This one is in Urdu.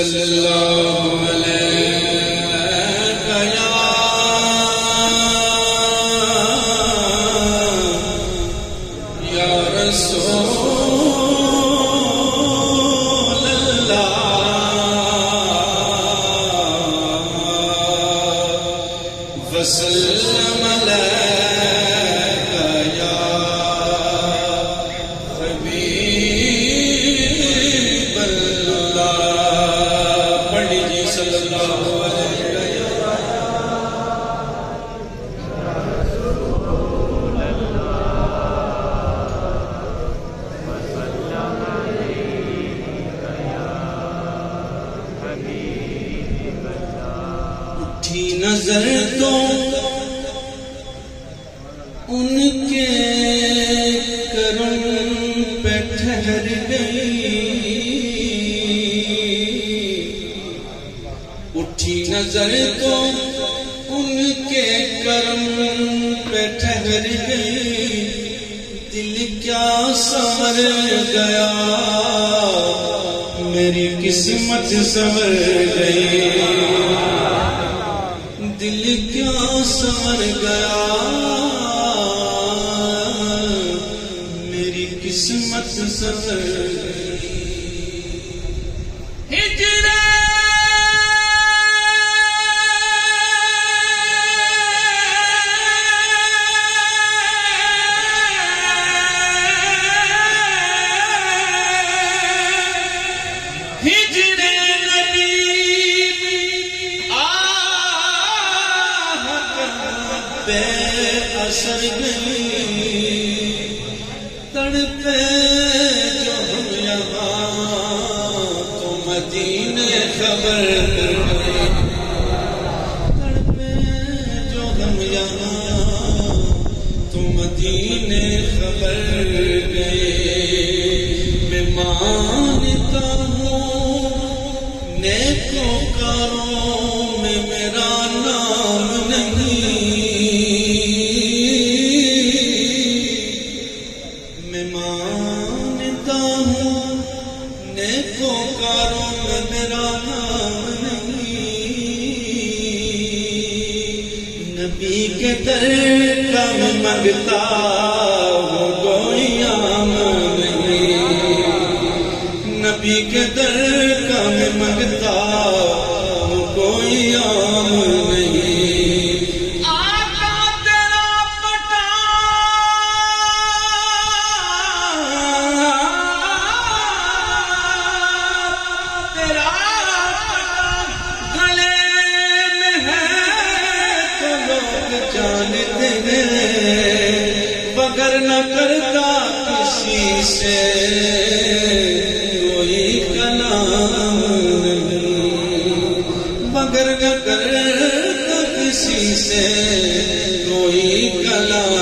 صلی اللہ علیہ یا رسول اللہ وسلم علیک یا حبیب نظر تو ان کے کرم پہ ٹھہر گئی۔ نظر تو ان کے کرم پہ ٹھہر گئی دل کیا سمر گیا میری قسمت سمر گئی دل کیا سمر گیا میری قسمت سمر گئی بے اثر گئی تڑپے جو ہم یہاں تو مدینے خبر گئے تڑپے جو ہم یہاں تو مدینے خبر گئے میں مانتا ہوں نیکوں کاروں میں نہیں نبی کے در کا میں منگتا ہوں کوئی عام نہیں نبی کے در نہ کرتا کسی سے کوئی کلام نہیں۔ مگر نہ کرتا کسی سے کوئی کلام